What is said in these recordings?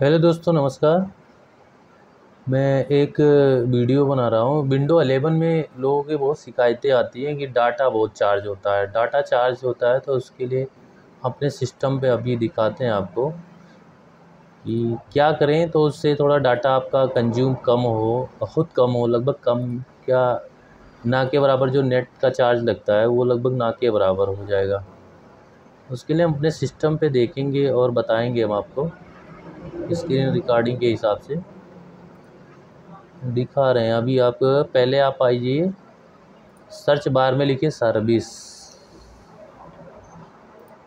Hello दोस्तों, नमस्कार। मैं एक वीडियो बना रहा हूँ। विंडो 11 में लोगों की बहुत शिकायतें आती हैं कि डाटा बहुत चार्ज होता है। डाटा चार्ज होता है तो उसके लिए अपने सिस्टम पे अभी दिखाते हैं आपको कि क्या करें तो उससे थोड़ा डाटा आपका कंज्यूम कम हो, बहुत कम हो, लगभग कम क्या ना के बराबर जो नेट का चार्ज लगता है, वो लगभग ना के बराबर हो जाएगा। उसके लिए हम अपने सिस्टम पे देखेंगे और बताएँगे हम आपको स्क्रीन रिकॉर्डिंग के हिसाब से। दिखा रहे हैं। अभी आप पहले आप आइए। सर्च बार में लिखिए सर्विस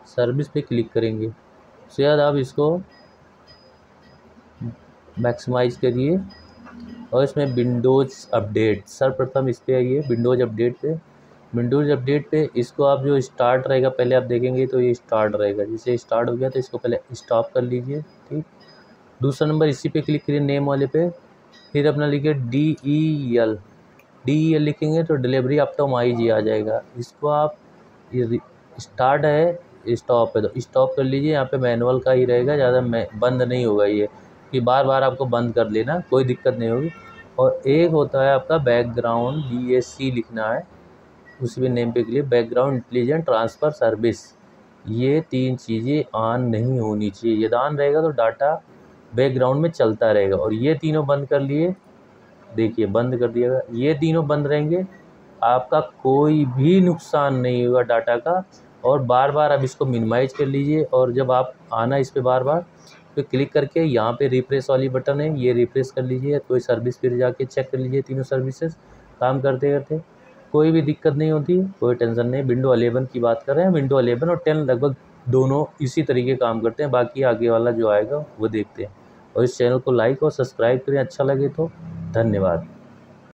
सर्विस पे क्लिक करेंगे। बाद आप इसको मैक्सिमाइज करिए। और इसमें विंडोज़ अपडेट सर्वप्रथम इस पर आइए। विंडोज़ अपडेट पे। विंडोज़ अपडेट पे इसको आप जो स्टार्ट रहेगा, पहले आप देखेंगे तो ये स्टार्ट रहेगा। जैसे स्टार्ट हो गया तो इसको पहले स्टॉप कर लीजिए। ठीक? दूसरा नंबर इसी पे क्लिक करिए नेम वाले पे। फिर अपना लिखिए D E L D E L लिखेंगे तो डिलीवरी आप तो माई जी आ जाएगा। इसको आप स्टार्ट है स्टॉप है। तो स्टॉप कर लीजिए, यहाँ पे मैनुअल का ही रहेगा, ज़्यादा बंद नहीं होगा ये। कि बार बार आपको बंद कर लेना, कोई दिक्कत नहीं होगी। और एक होता है आपका बैकग्राउंड बी एस सी लिखना है। उसी भी नेम पे click background intelligent transfer service ये तीन चीज़ें ऑन नहीं होनी चाहिए। यदि ऑन रहेगा तो डाटा बैकग्राउंड में चलता रहेगा। और ये तीनों बंद कर लिए, देखिए, बंद कर दिया ये तीनों बंद रहेंगे। आपका कोई भी नुकसान नहीं होगा डाटा का। और बार बार आप इसको मिनिमाइज कर लीजिए। और जब आप आना इस पर बार बार तो क्लिक करके यहाँ पे रिफ्रेश वाली बटन है। ये रिफ्रेश कर लीजिए। कोई सर्विस फिर जाके चेक कर लीजिए तीनों सर्विसेज़ काम करते करते कोई भी दिक्कत नहीं होती। कोई टेंशन नहीं। विंडो अलेवन की बात कर रहे हैं। विंडो अलेवन और टेन लगभग दोनों इसी तरीके काम करते हैं। बाकी आगे वाला जो आएगा, वो देखते हैं। और इस चैनल को लाइक और सब्सक्राइब करें अच्छा लगे तो। धन्यवाद।